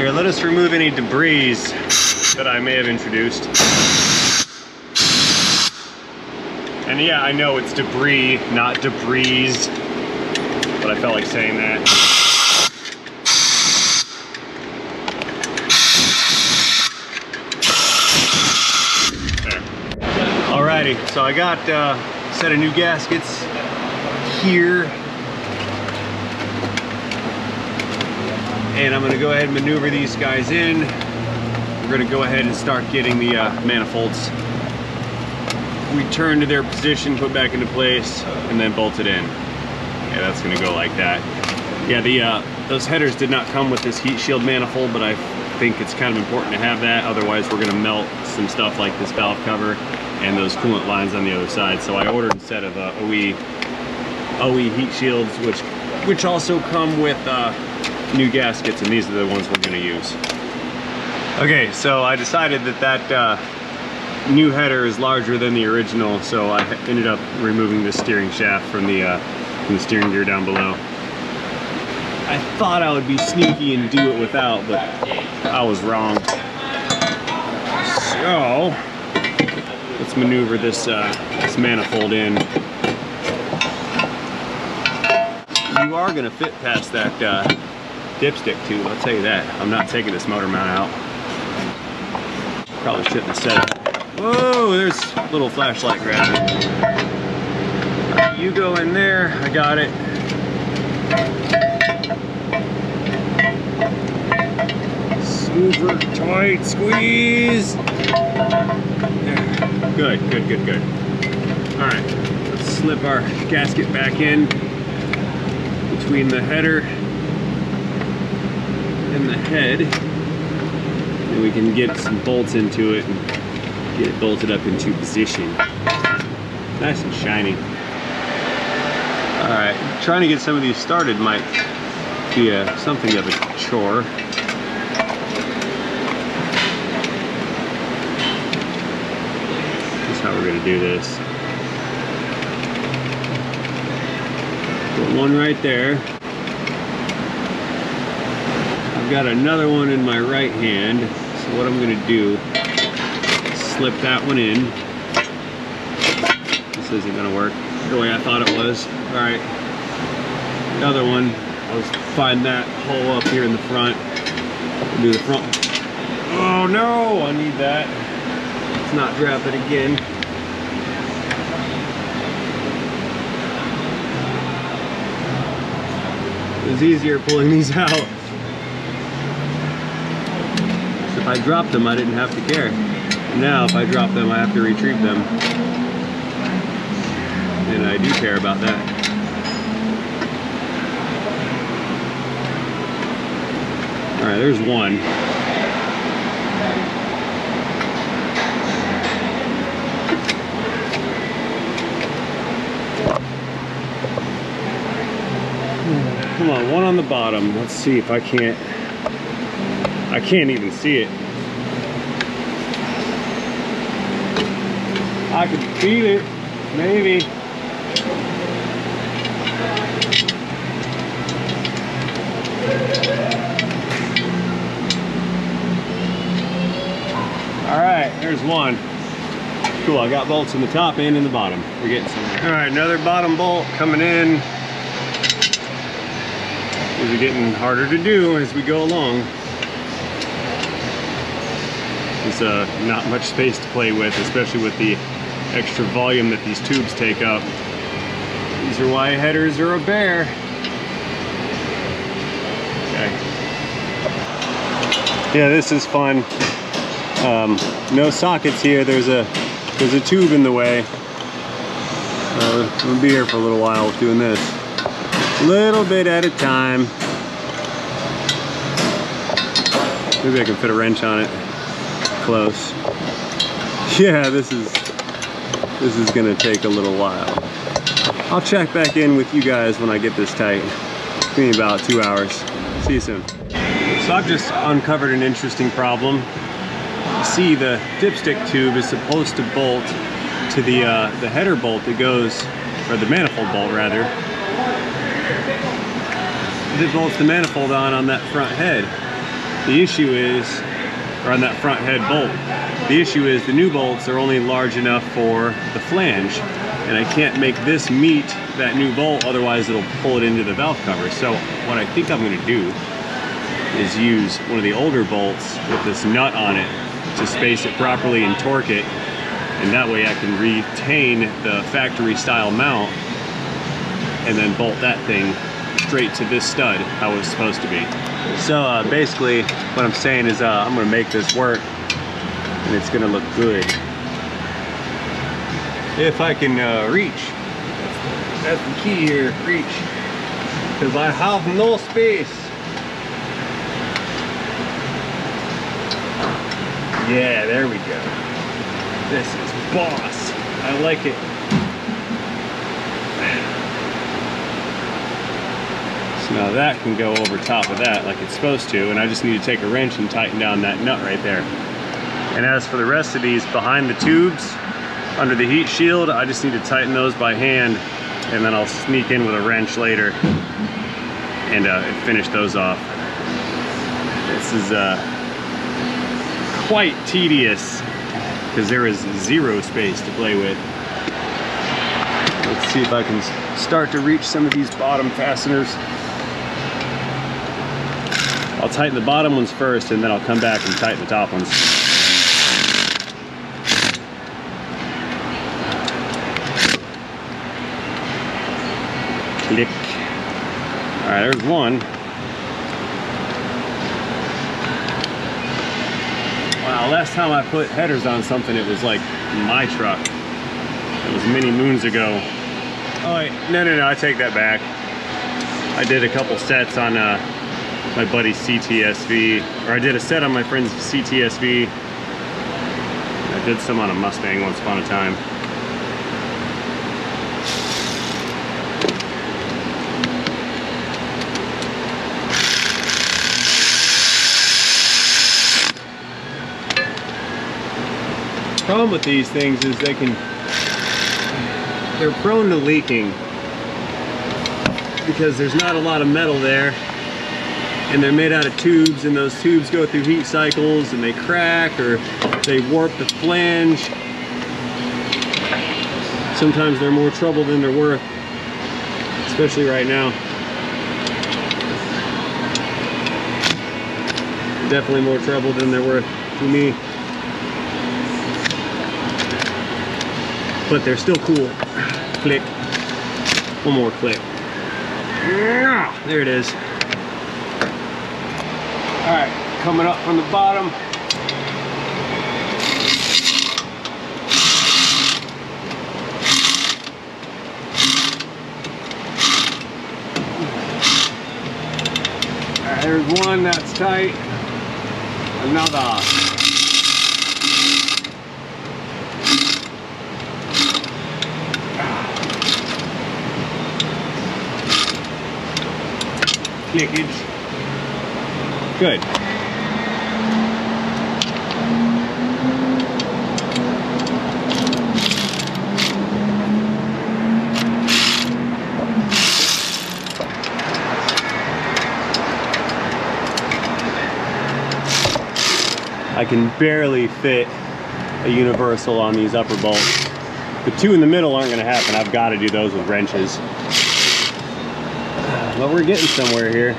Here, let us remove any debris that I may have introduced. And yeah, I know it's debris, not debris, but I felt like saying that. So I got uh, a set of new gaskets here. And I'm gonna go ahead and maneuver these guys in. We're gonna go ahead and start getting the uh, manifolds return to their position, put back into place, and then bolt it in. Yeah, that's gonna go like that. Yeah, the uh, those headers did not come with this heat shield manifold, but I think it's kind of important to have that. Otherwise, we're gonna melt some stuff like this valve cover and those coolant lines on the other side. So I ordered a set of uh, OE OE heat shields, which which also come with uh, new gaskets, and these are the ones we're gonna use. Okay, so I decided that that uh, new header is larger than the original, so I ended up removing the steering shaft from the, uh, from the steering gear down below. I thought I would be sneaky and do it without, but I was wrong. So, let's maneuver this, uh, this manifold in. You are gonna fit past that uh, dipstick tube, I'll tell you that. I'm not taking this motor mount out. Probably shouldn't have said it. Whoa, there's a little flashlight grab. You go in there, I got it. Super tight squeeze. There. Good, good, good, good. All right, let's slip our gasket back in between the header the head. And we can get some bolts into it and get it bolted up into position. Nice and shiny. All right, trying to get some of these started might be a, something of a chore. That's how we're gonna do this. Put one right there. Got another one in my right hand. So what I'm gonna do, slip that one in. This isn't gonna work the way I thought it was. All right, another one. I'll find that hole up here in the front. Do the front. Oh no, I need that. Let's not drop it again. It was easier pulling these out. If I dropped them, I didn't have to care. Now, if I drop them, I have to retrieve them. And I do care about that. All right, there's one. Come on, one on the bottom. Let's see if I can't. I can't even see it. I can feel it, maybe. All right, there's one. Cool, I got bolts in the top and in the bottom. We're getting somewhere. All right, another bottom bolt coming in. These are getting harder to do as we go along. There's uh, not much space to play with, especially with the extra volume that these tubes take up. These are why headers are a bear. Okay. Yeah, this is fun. Um, no sockets here. There's a there's a tube in the way. Uh, we'll be here for a little while doing this. Little bit at a time. Maybe I can fit a wrench on it. Close. Yeah, this is this is gonna take a little while. I'll check back in with you guys when I get this tight. Give me about two hours. See you soon. So I've just uncovered an interesting problem. See the dipstick tube is supposed to bolt to the uh, the header bolt that goes, or the manifold bolt rather. It bolts the manifold on on that front head. The issue is, or on that front head bolt, the issue is the new bolts are only large enough for the flange and I can't make this meet that new bolt, otherwise it'll pull it into the valve cover. So what I think I'm gonna do is use one of the older bolts with this nut on it to space it properly and torque it. And that way I can retain the factory style mount and then bolt that thing straight to this stud how it's supposed to be. So uh, basically what I'm saying is uh, I'm gonna make this work and it's gonna look good if I can uh, reach. That's the key here, reach. Because I have no space. Yeah, there we go. This is boss. I like it. So now that can go over top of that like it's supposed to, and I just need to take a wrench and tighten down that nut right there. And as for the rest of these behind the tubes, under the heat shield. I just need to tighten those by hand and then I'll sneak in with a wrench later and uh, finish those off. This is uh, quite tedious because there is zero space to play with. Let's see if I can start to reach some of these bottom fasteners. I'll tighten the bottom ones first and then I'll come back and tighten the top ones. Click. All right, there's one. Wow, last time I put headers on something, it was like my truck. It was many moons ago. All right, no, no, no, I take that back. I did a couple sets on uh, my buddy's CTSV, or I did a set on my friend's CTSV. I did some on a Mustang once upon a time. Problem with these things is they can, they're prone to leaking because there's not a lot of metal there and they're made out of tubes and those tubes go through heat cycles and they crack or they warp the flange. Sometimes they're more trouble than they're worth, especially right now. Definitely more trouble than they're worth to me. But they're still cool. Click. One more click. There it is. All right, coming up from the bottom. All right, there's one that's tight. Another. Clickage. Good. I can barely fit a universal on these upper bolts. The two in the middle aren't gonna happen. I've gotta do those with wrenches. But we're getting somewhere here.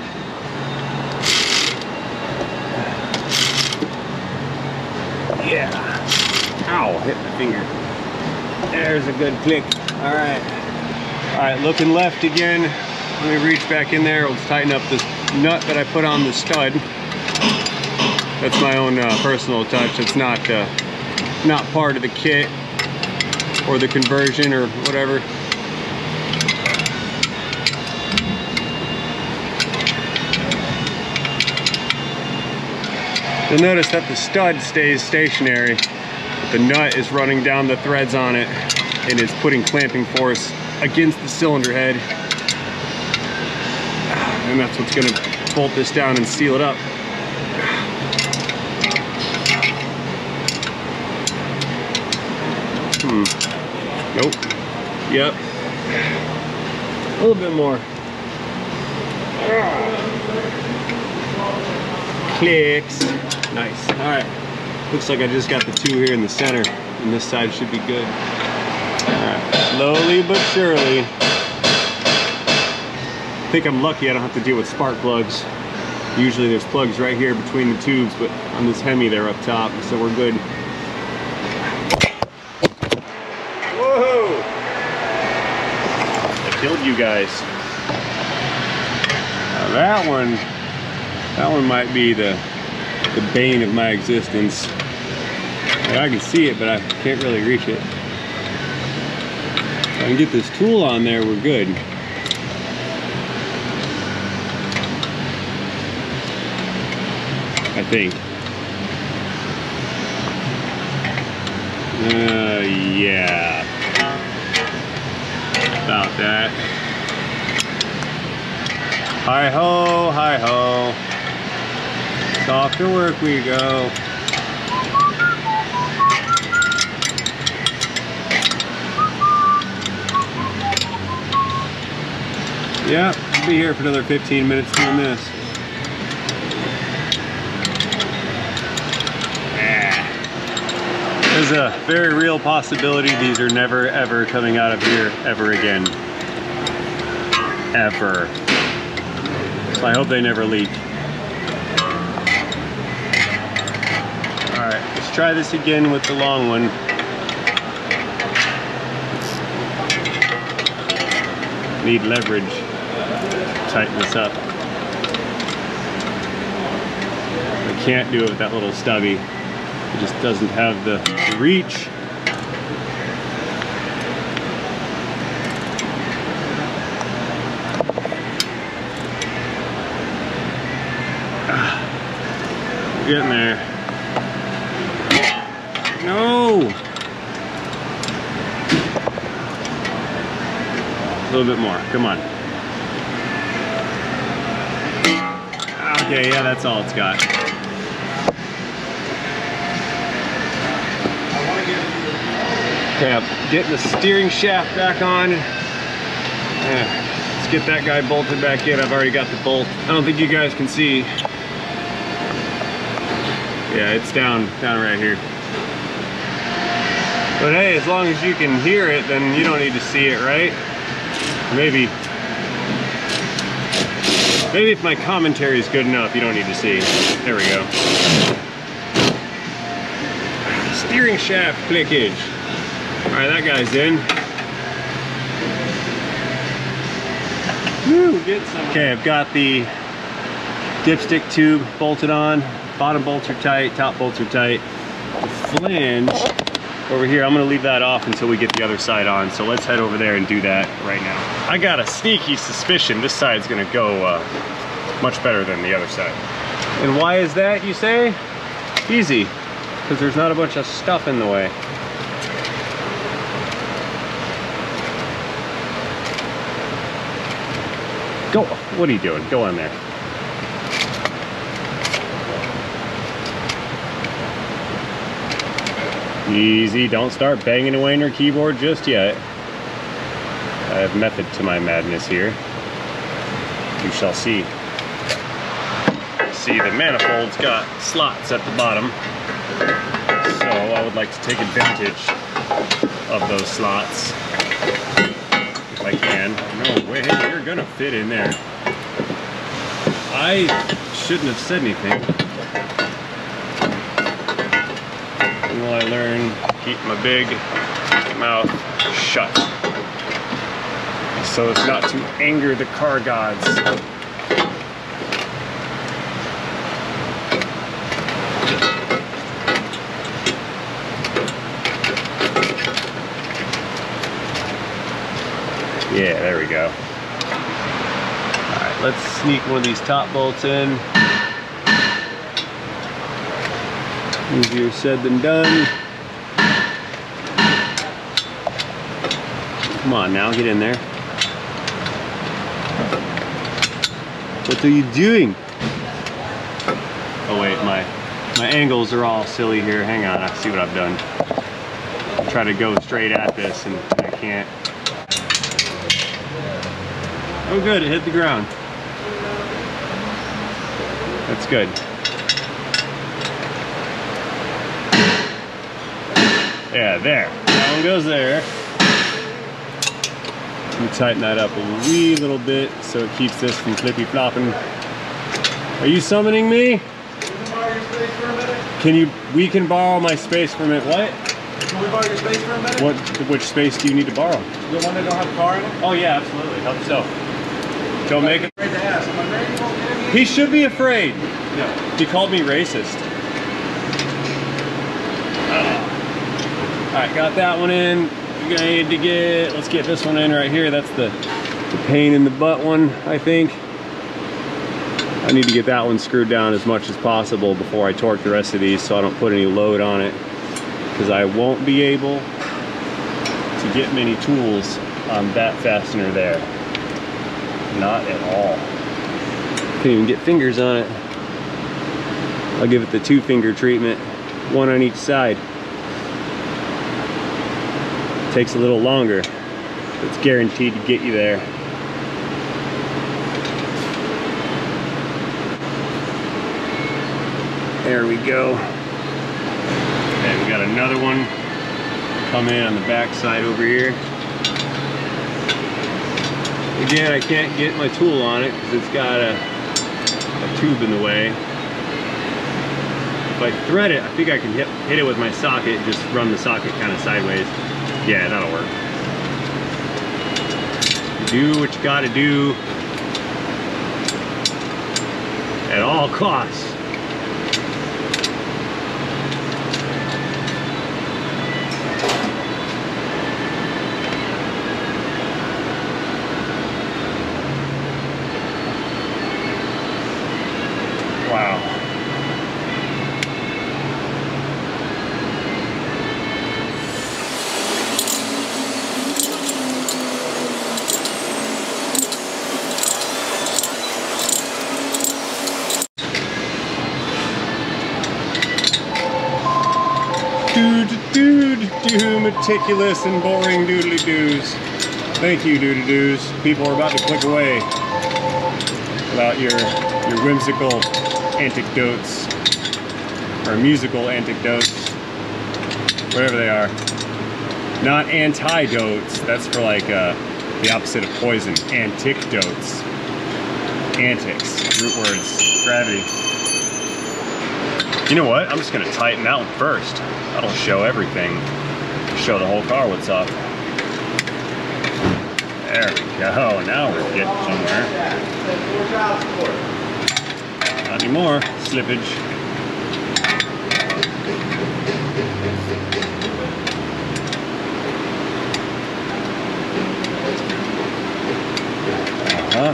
Yeah. Ow, hit my finger. There's a good click. All right. All right, looking left again. Let me reach back in there. Let's tighten up this nut that I put on the stud. That's my own uh, personal touch. It's not uh, not part of the kit or the conversion or whatever. You'll notice that the stud stays stationary. The nut is running down the threads on it and it's putting clamping force against the cylinder head. And that's what's gonna bolt this down and seal it up. Hmm. Nope. Yep. A little bit more. clicks. Nice. All right. Looks like I just got the two here in the center, and this side should be good. All right. Slowly but surely. I think I'm lucky I don't have to deal with spark plugs. Usually there's plugs right here between the tubes, but on this Hemi they're up top, so we're good. Whoa! I killed you guys. Now that one, that one might be the the bane of my existence. And I can see it, but I can't really reach it. If I can get this tool on there, we're good. I think. Uh, yeah. About that. Hi ho, hi ho. Off to work we go. Yeah, we'll be here for another 15 minutes doing this. There's a very real possibility these are never ever coming out of here ever again. Ever. So I hope they never leak. Try this again with the long one. Need leverage tighten this up. I can't do it with that little stubby. It just doesn't have the reach. Ah, Getting there. No! A little bit more. Come on. Okay, yeah, that's all it's got. Okay, I'm getting the steering shaft back on. Yeah, let's get that guy bolted back in. I've already got the bolt. I don't think you guys can see. Yeah, it's down, down right here. But hey, as long as you can hear it, then you don't need to see it, right? Maybe. Maybe if my commentary is good enough, you don't need to see. There we go. Steering shaft clickage. All right, that guy's in. Woo, get some. Okay, I've got the dipstick tube bolted on. Bottom bolts are tight, top bolts are tight. The flange over here, I'm gonna leave that off until we get the other side on. So let's head over there and do that right now. I got a sneaky suspicion this side's gonna go uh, much better than the other side. And why is that, you say? Easy, because there's not a bunch of stuff in the way. Go, what are you doing? Go on there. Easy, don't start banging away on your keyboard just yet. I have method to my madness here. You shall see. See, the manifold's got slots at the bottom. So I would like to take advantage of those slots. If I can. No way, you're gonna fit in there. I shouldn't have said anything. I learn keep my big mouth shut so as not to anger the car gods. Yeah, there we go. All right, let's sneak one of these top bolts in. Easier said than done. Come on now, get in there. What are you doing? Oh wait, my my angles are all silly here. Hang on, I see what I've done. I Try to go straight at this and I can't. Oh good, it hit the ground. That's good. Yeah, there. That one goes there. Let me tighten that up a wee little bit so it keeps this from flippy flopping. Are you summoning me? Can you, we can borrow my space for a minute. What? Can we borrow your space for a minute? What, which space do you need to borrow? The one that don't have a car in it? Oh yeah, absolutely. Help yourself. Don't make it. Afraid to ask. Am I ready? Well, interview? He should be afraid. Yeah. He called me racist. All right, got that one in. Gonna need to get, let's get this one in right here. That's the, the pain in the butt one, I think. I need to get that one screwed down as much as possible before I torque the rest of these so I don't put any load on it. Because I won't be able to get many tools on that fastener there. Not at all. Can't even get fingers on it. I'll give it the two finger treatment, one on each side. Takes a little longer. It's guaranteed to get you there. There we go. And we got another one come in on the back side over here. Again, I can't get my tool on it because it's got a, a tube in the way. If I thread it, I think I can hit, hit it with my socket, just run the socket kind of sideways. Yeah, that'll work. Do what you gotta do at all costs. Wow. Dude, meticulous and boring doodly doos. Thank you, doodly doos. People are about to click away about your your whimsical anecdotes or musical anecdotes, whatever they are. Not antidotes. That's for like uh, the opposite of poison. Antidotes. Antics. Root words. Gravity. You know what? I'm just gonna tighten that one first. That'll show everything. Show the whole car what's up. There we go. Now we're getting somewhere. Not anymore. Slippage. Uh-huh.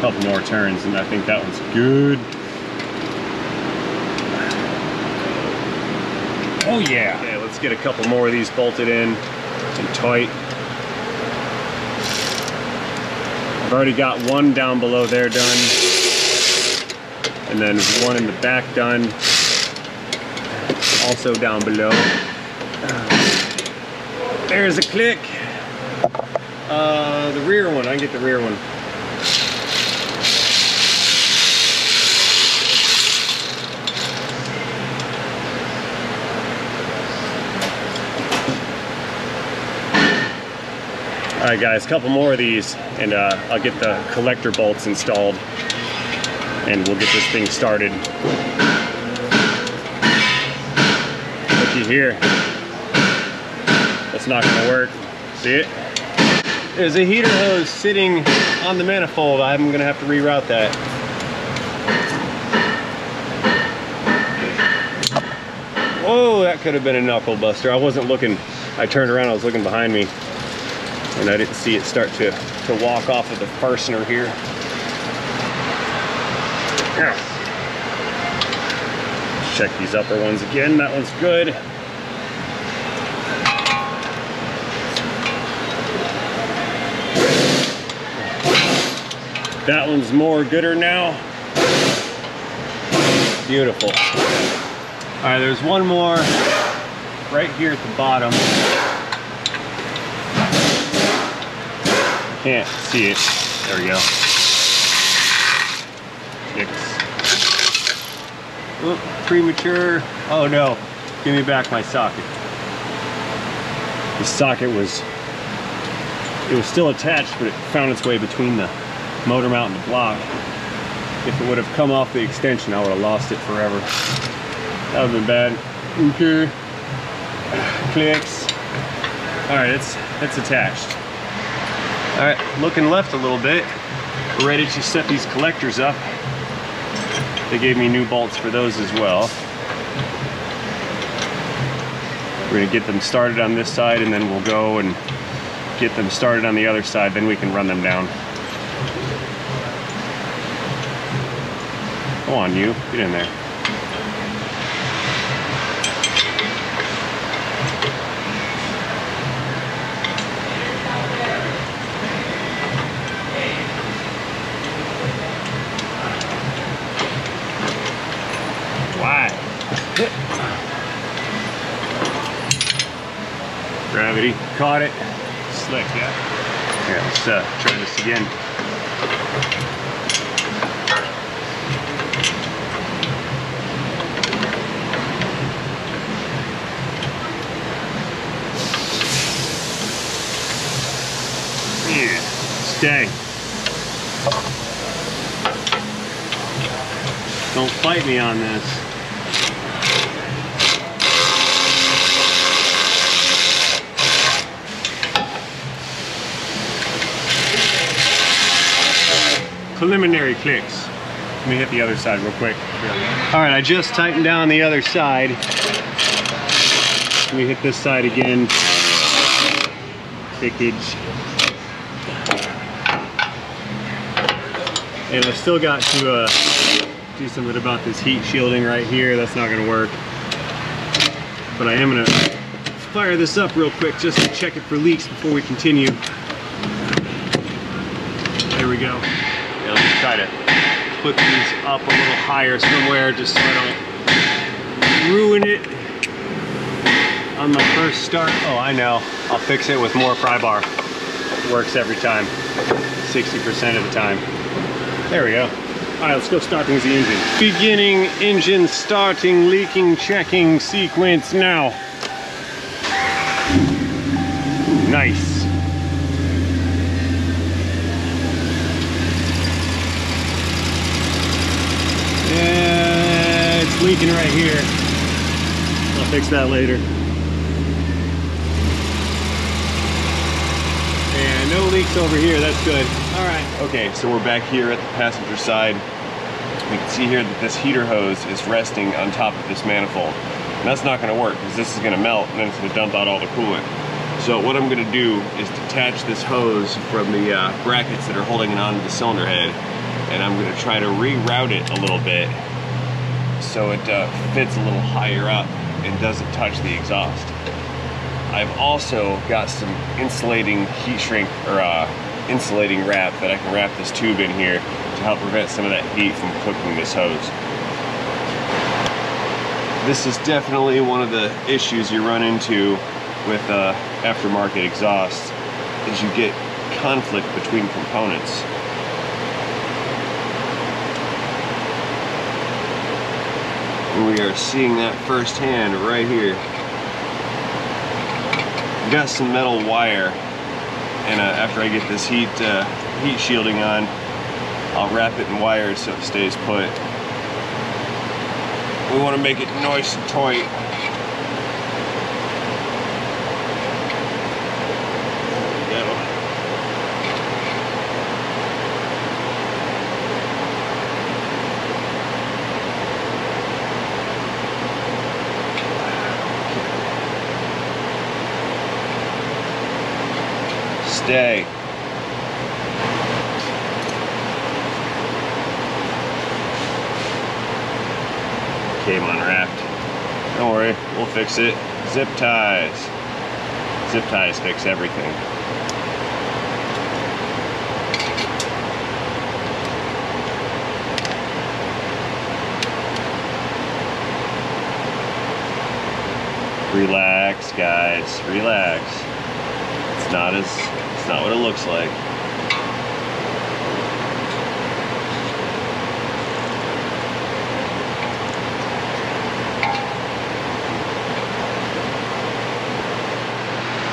Couple more turns and I think that one's good. Oh yeah. Get a couple more of these bolted in and tight. I've already got one down below there done. And then one in the back done. Also down below. There's a click. Uh, the rear one, I can get the rear one. All right guys, a couple more of these and uh, I'll get the collector bolts installed and we'll get this thing started. Looky here. That's not gonna work. See it? There's a heater hose sitting on the manifold. I'm gonna have to reroute that. Whoa, that could have been a knuckle buster. I wasn't looking, I turned around, I was looking behind me and I didn't see it start to, to walk off of the fastener here. Check these upper ones again. That one's good. That one's more gooder now. Beautiful. All right, there's one more right here at the bottom. Can't see it. There we go. Six. Oop, premature. Oh no. Give me back my socket. the socket was it was still attached, but it found its way between the motor mount and the block. If it would have come off the extension, I would have lost it forever. That would have been bad. Okay. Clicks. All right, it's it's attached. All right, looking left a little bit. We're ready to set these collectors up. They gave me new bolts for those as well. We're gonna get them started on this side and then we'll go and get them started on the other side, then we can run them down. Go on, you. Get in there. Why? Gravity caught it. Slick, yeah. Yeah, let's uh, try this again. Yeah, stay. Don't fight me on this. Preliminary clicks. Let me hit the other side real quick. All right, I just tightened down the other side. Let me hit this side again. Thickage. And I still got to uh, do something about this heat shielding right here. That's not gonna work. But I am gonna fire this up real quick just to check it for leaks before we continue. There we go. Try to put these up a little higher somewhere just so I don't ruin it on my first start. Oh, I know. I'll fix it with more pry bar. Works every time, 60% of the time. There we go. All right, let's go starting the engine. Beginning engine starting, leaking, checking sequence now. Nice. Yeah, it's leaking right here. I'll fix that later. And no leaks over here, that's good. All right. Okay, so we're back here at the passenger side. We can see here that this heater hose is resting on top of this manifold. And that's not gonna work because this is gonna melt and then it's gonna dump out all the coolant. So what I'm gonna do is detach this hose from the uh, brackets that are holding it onto the cylinder head and I'm gonna try to reroute it a little bit so it uh, fits a little higher up and doesn't touch the exhaust. I've also got some insulating heat shrink or uh, insulating wrap that I can wrap this tube in here to help prevent some of that heat from cooking this hose. This is definitely one of the issues you run into with uh, aftermarket exhausts is you get conflict between components. And we are seeing that firsthand right here. Got some metal wire, and uh, after I get this heat uh, heat shielding on, I'll wrap it in wire so it stays put. We want to make it nice and tight. There we go. Stay. Came unwrapped. Don't worry, we'll fix it. Zip ties. Zip ties fix everything. Relax, guys. Relax. It's not as not what it looks like.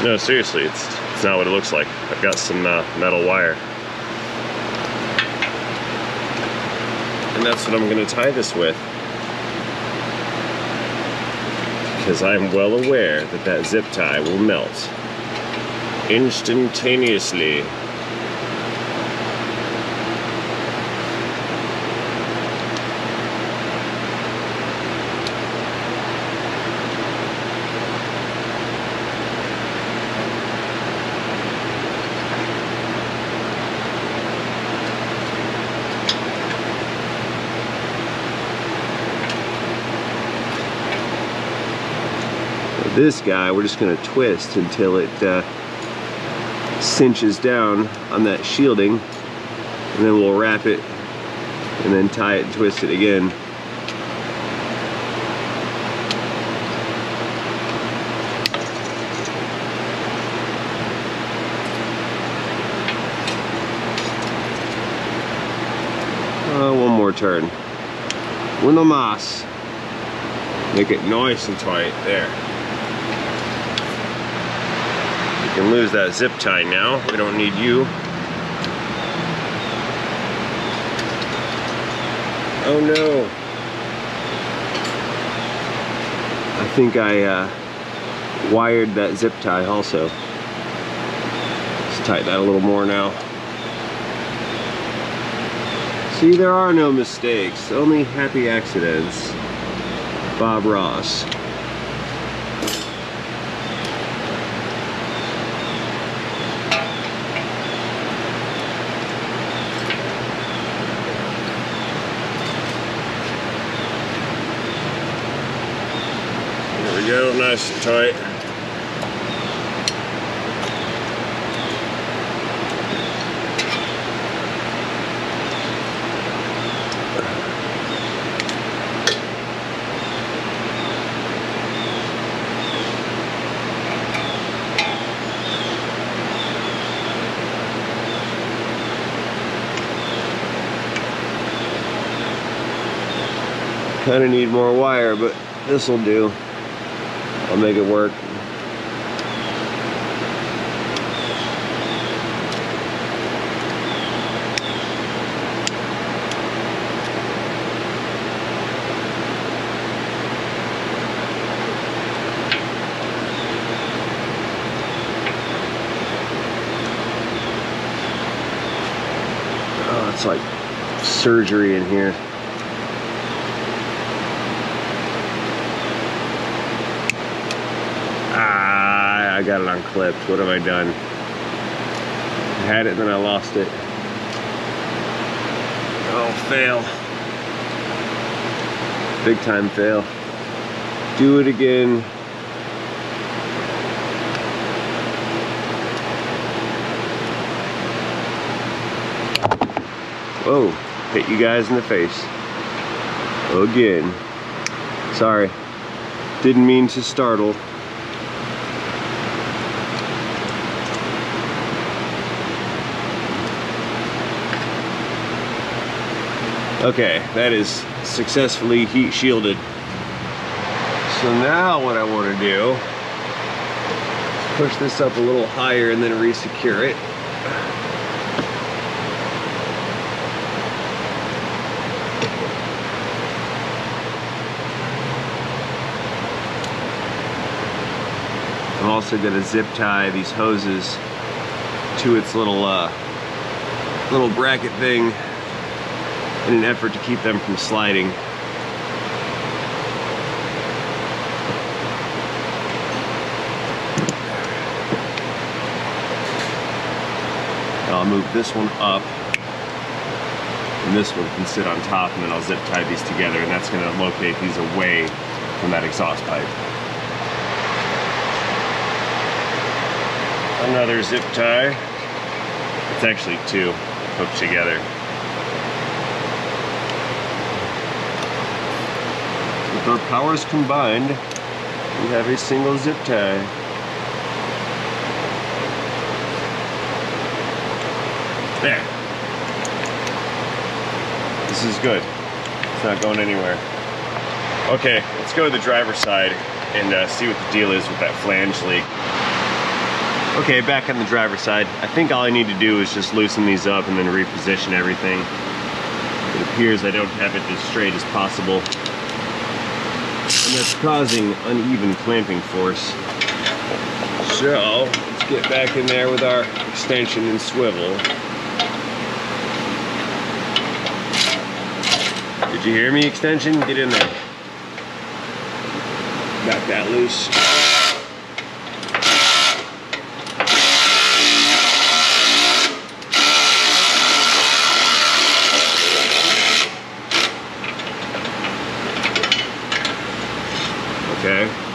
No, seriously, it's it's not what it looks like. I've got some uh, metal wire. And that's what I'm gonna tie this with. Because I'm well aware that that zip tie will melt instantaneously. This guy, we're just gonna twist until it uh, cinches down on that shielding and then we'll wrap it and then tie it and twist it again. Uh, one more turn. Uno más. Make it nice and tight. There. We can lose that zip tie now. We don't need you. Oh no. I think I uh, wired that zip tie also. Let's tighten that a little more now. See, there are no mistakes, only happy accidents. Bob Ross. There we go, nice and tight. Kind of need more wire, but this will do. I'll make it work. Oh, it's like surgery in here. Ah, What have I done? I had it, then I lost it. Oh, fail. Big time fail. Do it again. Whoa, hit you guys in the face. Again. Sorry. Didn't mean to startle. Okay, that is successfully heat shielded. So now what I want to do is push this up a little higher and then re-secure it. I'm also going to zip tie these hoses to its little uh, little bracket thing in an effort to keep them from sliding. I'll move this one up and this one can sit on top and then I'll zip tie these together and that's going to locate these away from that exhaust pipe. Another zip tie. It's actually two hooked together. Our powers combined, we have a single zip tie. There. This is good. It's not going anywhere. Okay, let's go to the driver's side and uh, see what the deal is with that flange leak. Okay, back on the driver's side. I think all I need to do is just loosen these up and then reposition everything. It appears I don't have it as straight as possible. And that's causing uneven clamping force. So, let's get back in there with our extension and swivel. Did you hear me, extension? Get in there. Back that loose. Okay.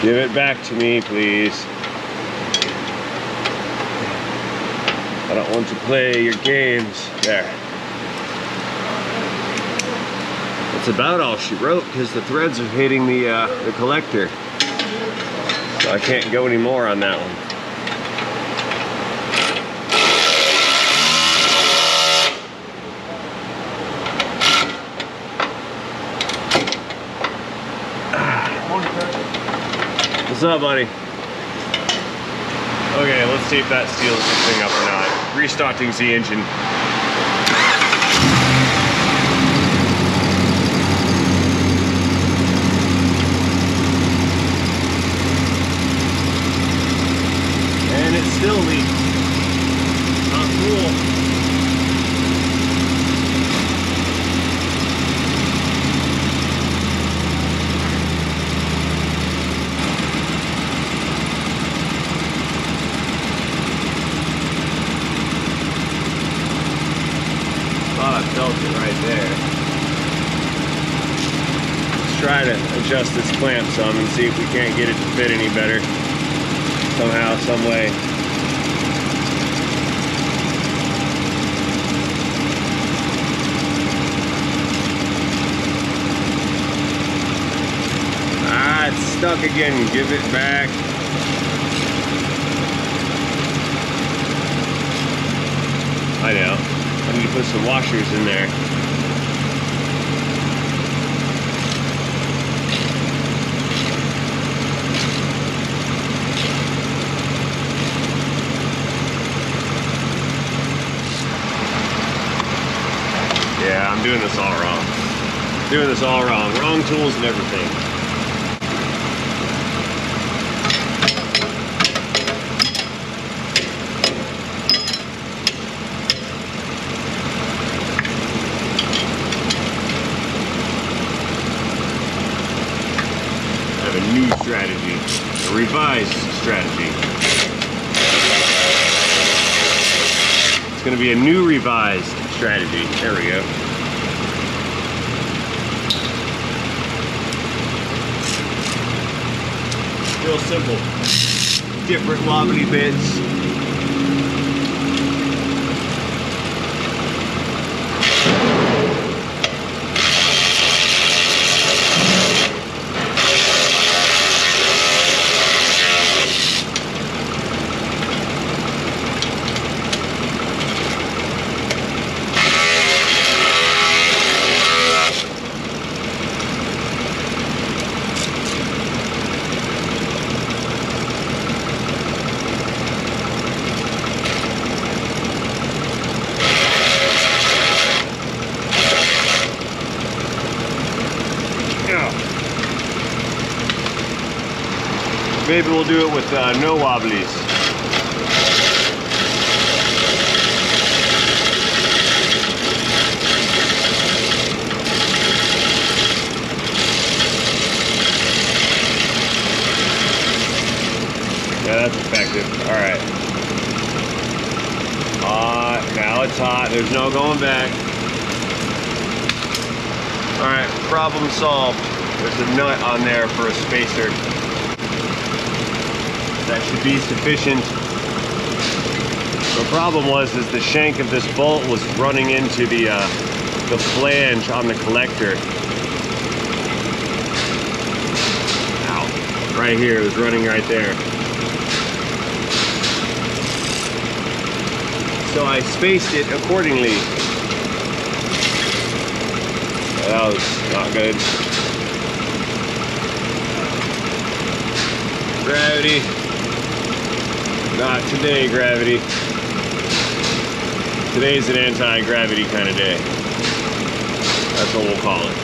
Give it back to me, please. I don't want to play your games. There. That's about all she wrote because the threads are hitting the uh, the collector. So I can't go any more on that one. What's up, buddy? Okay, let's see if that seals this thing up or not. Restarting the engine. And it still leaks. Not cool. Thought I felt it right there. Let's try to adjust this clamp some and see if we can't get it to fit any better. Somehow, some way. Ah, it's stuck again. Give it back. I know. I need to put some washers in there. Yeah, I'm doing this all wrong. Doing this all wrong. Wrong tools and everything. I have a new strategy, a revised strategy. It's going to be a new revised strategy. There we go. Real simple. Different wobbly bits. Yeah. Maybe we'll do it with uh, no wobblies. Yeah, that's effective. All right. Hot. Now it's hot. There's no going back. All right, problem solved. There's a nut on there for a spacer. That should be sufficient. The problem was is the shank of this bolt was running into the uh, the flange on the collector. Ow. Right here, it was running right there. So I spaced it accordingly. That was not good. Gravity. Not today, gravity. Today's an anti-gravity kind of day. That's what we'll call it.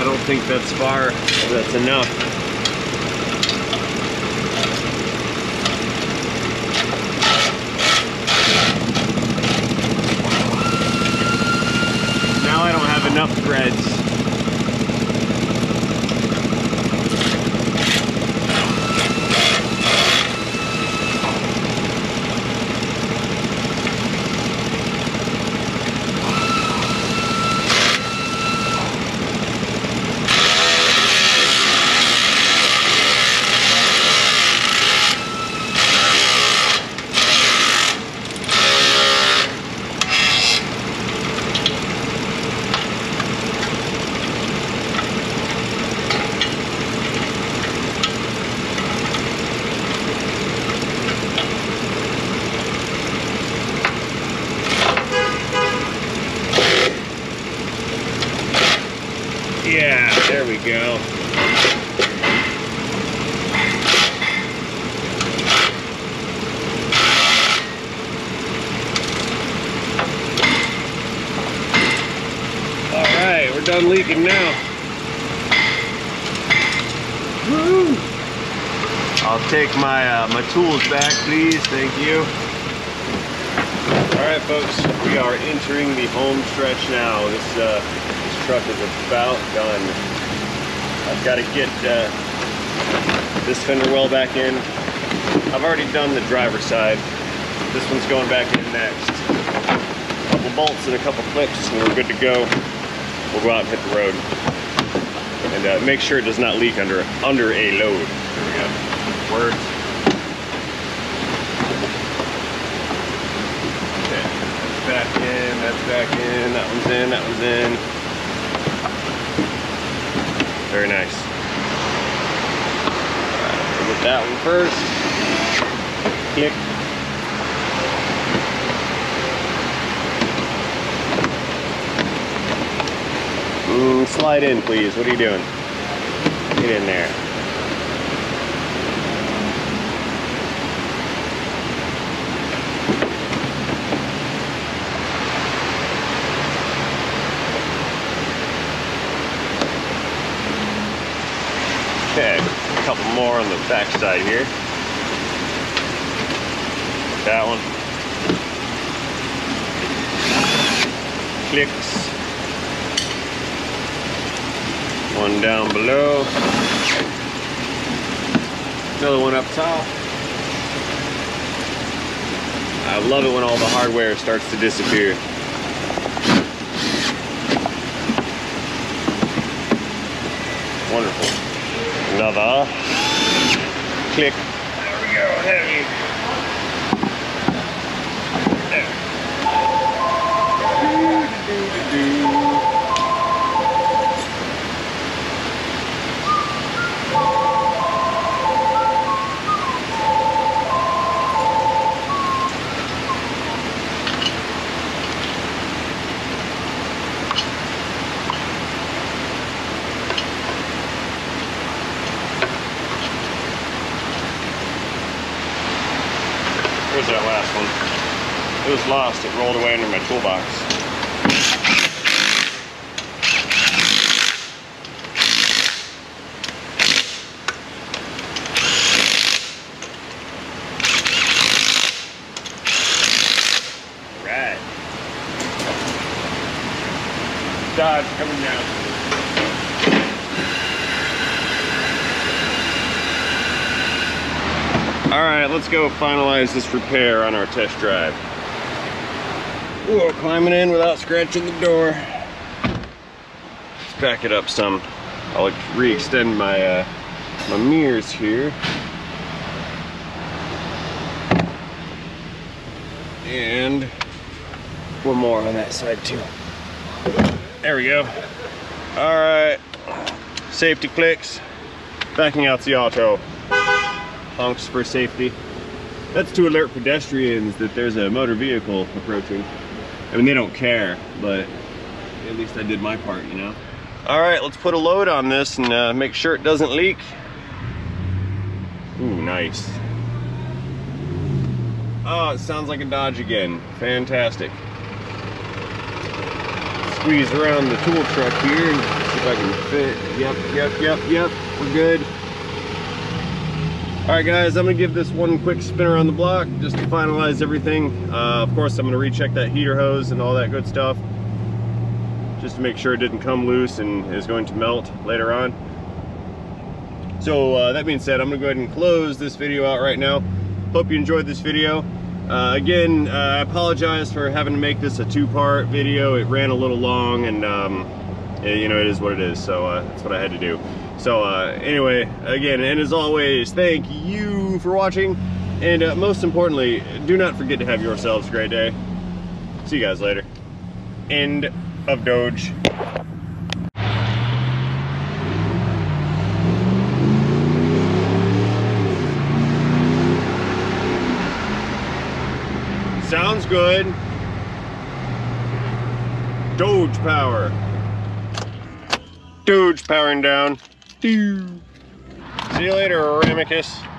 I don't think that's far, that's enough. Now I don't have enough threads. Yeah, there we go. All right, we're done leaking now. Woo! I'll take my uh, my tools back, please. Thank you. All right, folks, we are entering the home stretch now. This uh, this truck is about done. I've got to get uh, this fender well back in. I've already done the driver's side. This one's going back in next. A couple bolts and a couple clicks, and we're good to go. We'll go out and hit the road and uh, make sure it does not leak under under a load. There we go. Words. Okay, that's back in, that's back in, that one's in, that one's in. Very nice. Get that one first. Click. Mm, slide in, please. What are you doing? Get in there. Okay, a couple more on the back side here. That one. Clicks. One down below. Another one up top. I love it when all the hardware starts to disappear. Wonderful. Another. Click. There we go. Heavy. There. Do-do-do-do-do. Where's that last one? It was lost. It rolled away under my toolbox. Dodge coming down. All right, let's go finalize this repair on our test drive. Ooh, climbing in without scratching the door. Let's back it up some. I'll re-extend my uh, my mirrors here. And one more on that side too. There we go. All right, safety clicks. Backing out the auto. Honks for safety. That's to alert pedestrians that there's a motor vehicle approaching. I mean, they don't care, but at least I did my part, you know? All right, let's put a load on this and uh, make sure it doesn't leak. Ooh, nice. Oh, it sounds like a Dodge again. Fantastic. Squeeze around the tool truck here and see if I can fit. Yep, yep, yep, yep. We're good. All right, guys, I'm gonna give this one quick spin around the block just to finalize everything. Uh, of course, I'm gonna recheck that heater hose and all that good stuff just to make sure it didn't come loose and is going to melt later on. So uh, that being said, I'm gonna go ahead and close this video out right now. Hope you enjoyed this video. Uh, again, uh, I apologize for having to make this a two-part video. It ran a little long and um, it, you know, it is what it is. So uh, that's what I had to do. So uh, anyway, again, and as always, thank you for watching. And uh, most importantly, do not forget to have yourselves a great day. See you guys later. End of Doge. Sounds good. Doge power. Doge powering down. See you later, Ramicus.